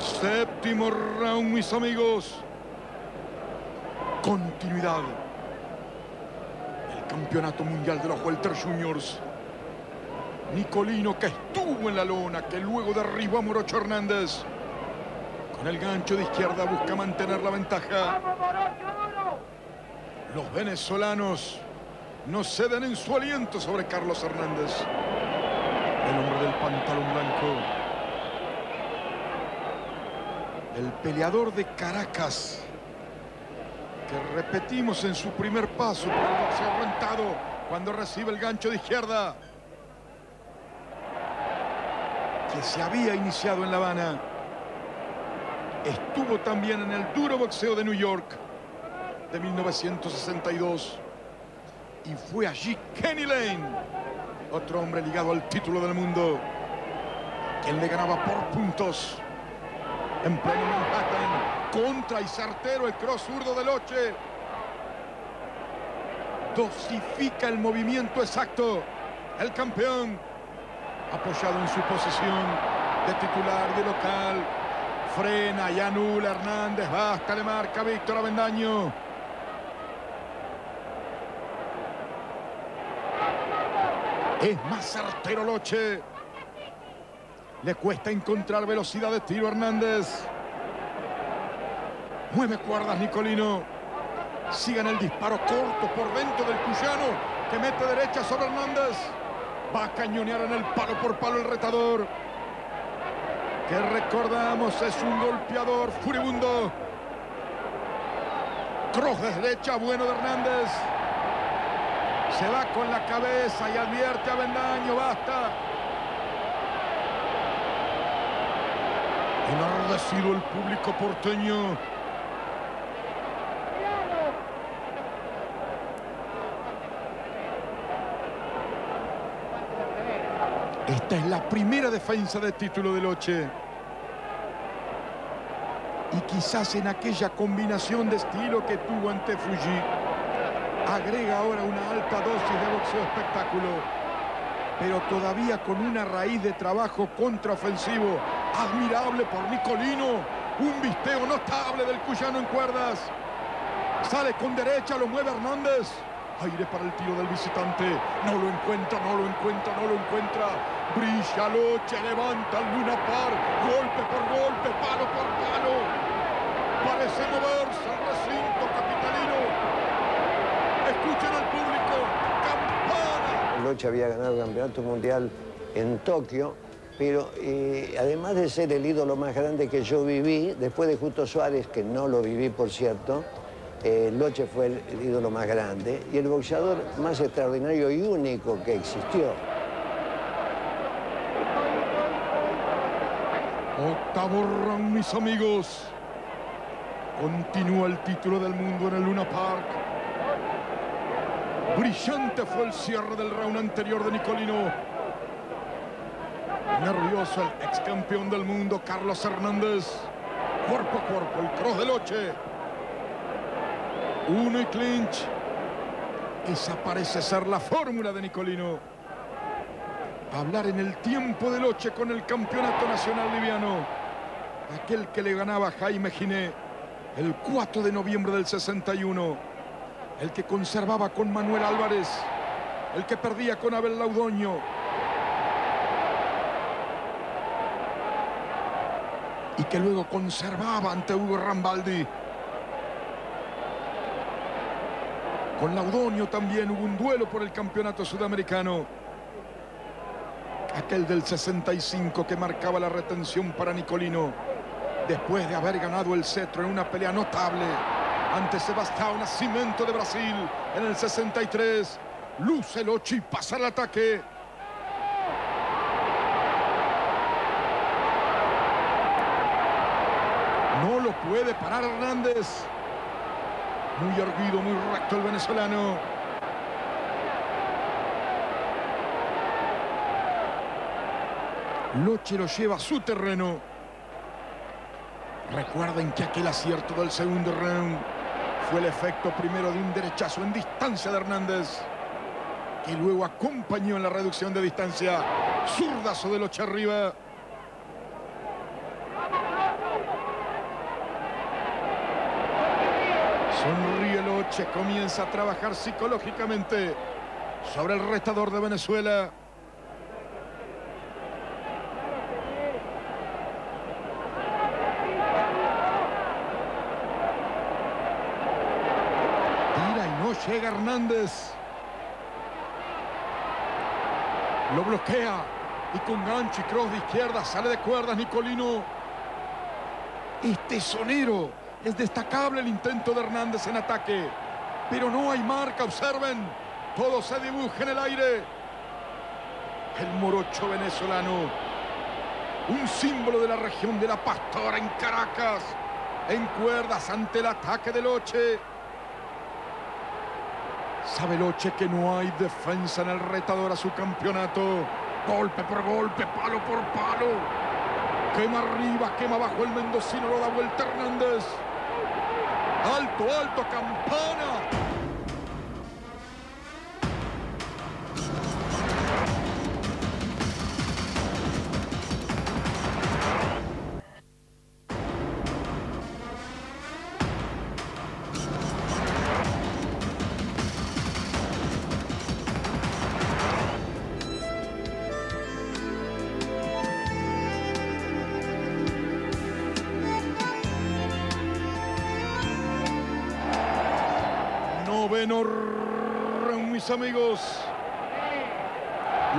Séptimo round, mis amigos. Continuidad. El campeonato mundial de los Welter Juniors. Nicolino que estuvo en la lona, que luego derribó a Morocho Hernández. Con el gancho de izquierda busca mantener la ventaja. Los venezolanos no ceden en su aliento sobre Carlos Hernández. El hombre del pantalón blanco. El peleador de Caracas. Que repetimos en su primer paso por el boxeo rentado cuando recibe el gancho de izquierda. Que se había iniciado en La Habana. Estuvo también en el duro boxeo de New York de 1962. Y fue allí Kenny Lane, otro hombre ligado al título del mundo, quien le ganaba por puntos en pleno Manhattan, contra y certero el cross zurdo de Loche. Dosifica el movimiento exacto. El campeón, apoyado en su posición de titular de local, frena y anula Hernández, basta, le marca Víctor Avendaño. Es más certero Loche. Le cuesta encontrar velocidad de tiro Hernández. Mueve cuerdas Nicolino. Sigan el disparo corto por dentro del cuyano que mete derecha sobre Hernández. Va a cañonear en el palo por palo el retador. Que recordamos es un golpeador furibundo. Cross de derecha, bueno de Hernández. Se va con la cabeza y advierte a Bendaño, basta. Enardecido el público porteño. Esta es la primera defensa de título de Loche. Y quizás en aquella combinación de estilo que tuvo ante Fuji, agrega ahora una alta dosis de boxeo espectáculo, pero todavía con una raíz de trabajo contraofensivo admirable por Nicolino, un visteo notable del cuyano en cuerdas. Sale con derecha, lo mueve Hernández. Aire para el tiro del visitante. No lo encuentra, no lo encuentra, no lo encuentra. Brilla Loche, levanta el Luna Par. Golpe por golpe, palo por palo. Parece moverse el recinto capitalino. Escuchen al público. Campana. Loche había ganado el campeonato mundial en Tokio, pero eh, además de ser el ídolo más grande que yo viví, después de Justo Suárez, que no lo viví por cierto, eh, Loche fue el, ídolo más grande y el boxeador más extraordinario y único que existió. Octavo round, mis amigos. Continúa el título del mundo en el Luna Park. Brillante fue el cierre del round anterior de Nicolino. Nervioso el ex campeón del mundo, Carlos Hernández. Cuerpo a cuerpo, el cross de Loche. Uno y clinch. Esa parece ser la fórmula de Nicolino. Hablar en el tiempo de Loche con el campeonato nacional liviano. Aquel que le ganaba Jaime Giné el 4 de noviembre del 61. El que conservaba con Manuel Álvarez. El que perdía con Abel Laudoño. Y que luego conservaba ante Hugo Rambaldi. Con Laudonio también hubo un duelo por el campeonato sudamericano. Aquel del 65 que marcaba la retención para Nicolino. Después de haber ganado el cetro en una pelea notable ante Sebastián Nascimento de Brasil en el 63. Luce y pasa al ataque. No lo puede parar Hernández. Muy erguido, muy recto el venezolano. Loche lo lleva a su terreno. Recuerden que aquel acierto del segundo round fue el efecto primero de un derechazo en distancia de Hernández, que luego acompañó en la reducción de distancia. Zurdazo de Loche arriba. Sonríe Loche, comienza a trabajar psicológicamente sobre el retador de Venezuela. Tira y no llega Hernández. Lo bloquea y con gancho y cross de izquierda sale de cuerdas Nicolino. Este sonero es destacable el intento de Hernández en ataque. Pero no hay marca, observen. Todo se dibuja en el aire. El morocho venezolano. Un símbolo de la región de la Pastora en Caracas. En cuerdas ante el ataque de Loche. Sabe Loche que no hay defensa en el retador a su campeonato. Golpe por golpe, palo por palo. Quema arriba, quema abajo el mendocino, lo da vuelta Hernández. Alto, alto, campana. Noveno mis amigos.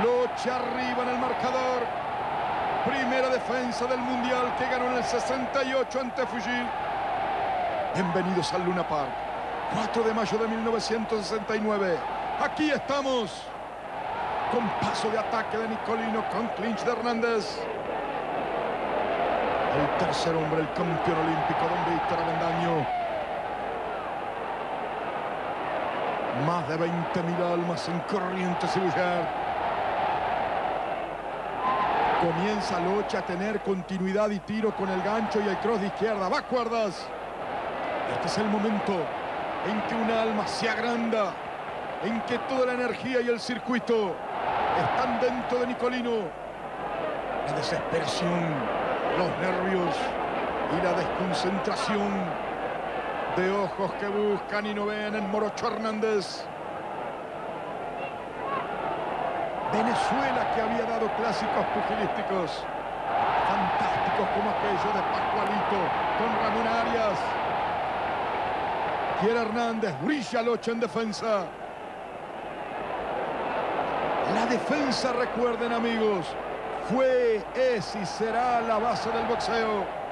Loche arriba en el marcador. Primera defensa del Mundial que ganó en el 68 ante Fuji. Bienvenidos al Luna Park. 4 de mayo de 1969. Aquí estamos. Con paso de ataque de Nicolino, con clinch de Hernández. El tercer hombre, el campeón olímpico, don Víctor Avendaño. Más de 20.000 almas en Corrientes y Bullard. Comienza Loche a tener continuidad y tiro con el gancho y el cross de izquierda. Va cuerdas. Este es el momento en que un alma se agranda, en que toda la energía y el circuito están dentro de Nicolino. La desesperación, los nervios y la desconcentración de ojos que buscan y no ven en Morocho Hernández. Venezuela que había dado clásicos pugilísticos fantásticos como aquello de Pascualito con Ramón Arias. Quiere Hernández, brilla Loche en defensa. La defensa, recuerden amigos, fue, es y será la base del boxeo.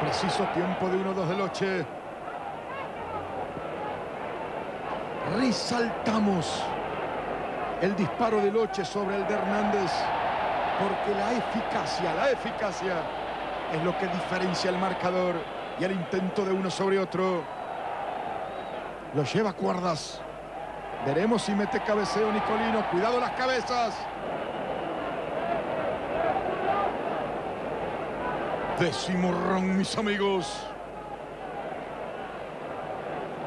Preciso tiempo de 1-2 de Loche. Resaltamos el disparo de Loche sobre el de Hernández porque la eficacia, la eficacia es lo que diferencia el marcador y el intento de uno sobre otro. Lo lleva a cuerdas. Veremos si mete cabeceo Nicolino. Cuidado las cabezas. Décimo round, mis amigos.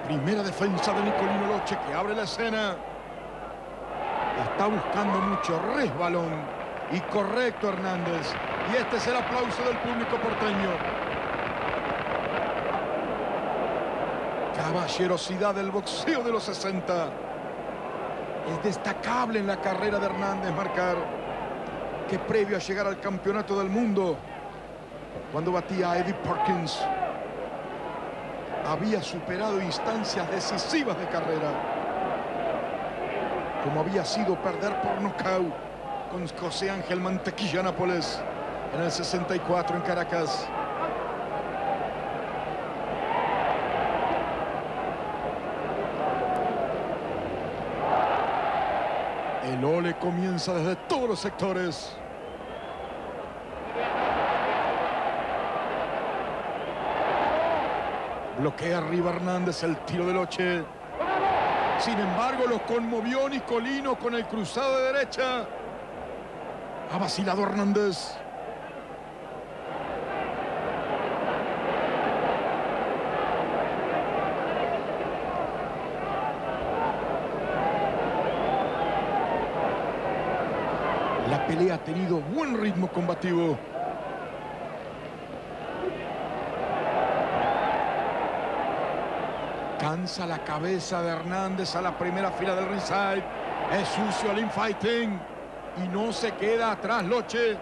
Primera defensa de Nicolino Loche que abre la escena. Está buscando mucho resbalón. Y correcto Hernández. Y este es el aplauso del público porteño. Caballerosidad del boxeo de los 60. Es destacable en la carrera de Hernández marcar que previo a llegar al campeonato del mundo, cuando batía a Eddie Perkins, había superado instancias decisivas de carrera, como había sido perder por nocaut con José Ángel Mantequilla Nápoles en el 64 en Caracas. El ole comienza desde todos los sectores. Bloquea arriba Hernández el tiro de Loche. Sin embargo, lo conmovió Nicolino con el cruzado de derecha. Ha vacilado Hernández. La pelea ha tenido buen ritmo combativo. Cansa la cabeza de Hernández a la primera fila del ringside. Es sucio el infighting. Y no se queda atrás Loche.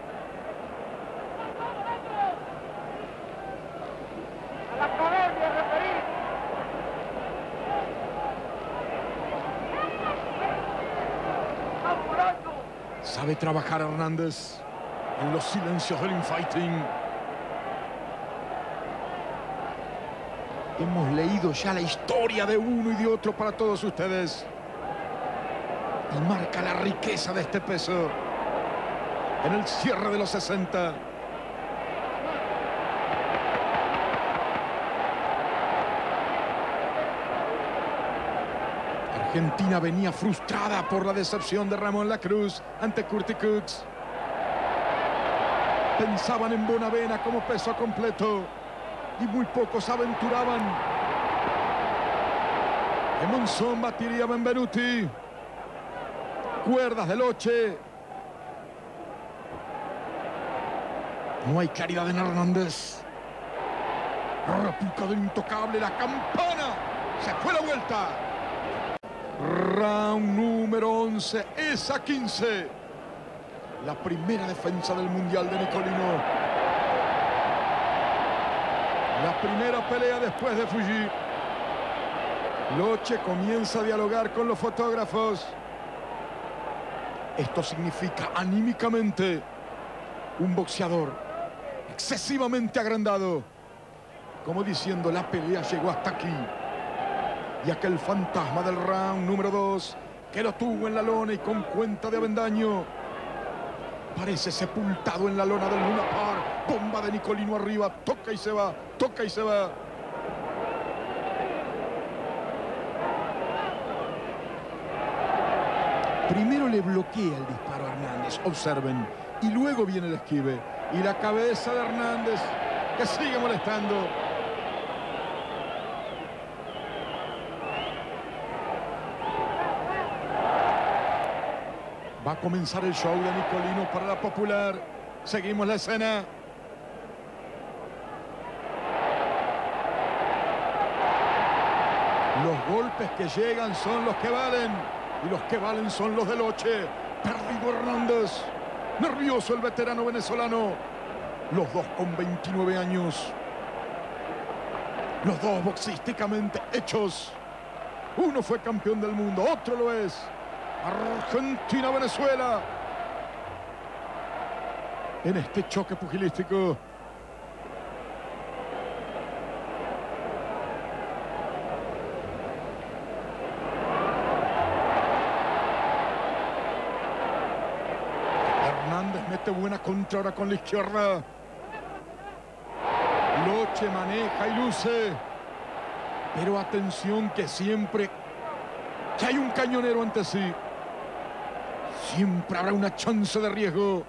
Sabe trabajar Hernández en los silencios del infighting. Hemos leído ya la historia de uno y de otro para todos ustedes. Y marca la riqueza de este peso en el cierre de los 60. Argentina venía frustrada por la decepción de Ramón La Cruz ante Curtis Cooks. Pensaban en Bonavena como peso completo y muy pocos aventuraban. En Monzón batiría Benvenuti. Cuerdas de Loche. No hay claridad en Hernández. Repica del intocable la campana. Se fue la vuelta. Round número 11, esa 15. La primera defensa del Mundial de Nicolino. La primera pelea después de Fuji. Loche comienza a dialogar con los fotógrafos. Esto significa anímicamente un boxeador excesivamente agrandado. Como diciendo, la pelea llegó hasta aquí y aquel fantasma del round número 2 que lo tuvo en la lona y con cuenta de avendaño parece sepultado en la lona del Luna Park bomba de Nicolino arriba. Toca y se va toca y se va. Primero le bloquea el disparo a Hernández observen. Y luego viene el esquive. Y la cabeza de Hernández que sigue molestando. Va a comenzar el show de Nicolino para la popular. Seguimos la escena. Los golpes que llegan son los que valen. Y los que valen son los de Loche. Perdido Hernández. Nervioso el veterano venezolano. Los dos con 29 años. Los dos boxísticamente hechos. Uno fue campeón del mundo, otro lo es. Argentina-Venezuela. En este choque pugilístico. Hernández buena contra ahora con la izquierda. Loche maneja y luce. Pero atención que siempre que hay un cañonero ante sí. Siempre habrá una chance de riesgo.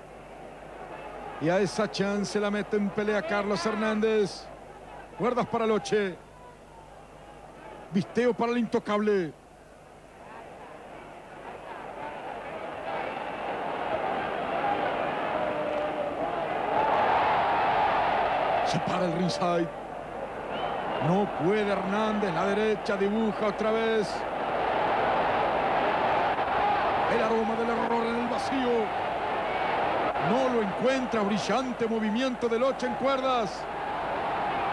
Y a esa chance la mete en pelea Carlos Hernández. Guardas para Loche. Visteo para el intocable. Se para el ringside. No puede Hernández. La derecha dibuja otra vez. El aroma del error en el vacío. No lo encuentra. Brillante movimiento de Loche en cuerdas.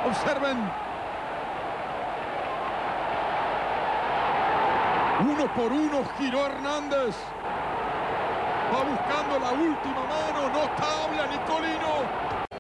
Observen. Uno por uno giró Hernández. Va buscando la última mano. Notable a Nicolino.